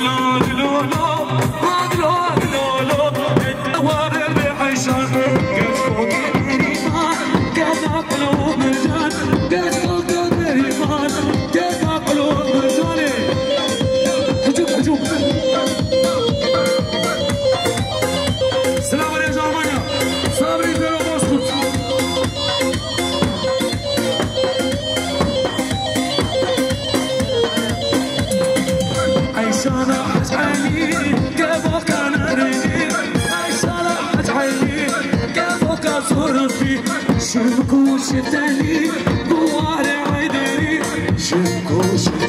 لو لو لو لو لو لو لو شفتني بوارع ديري شفت كل شيء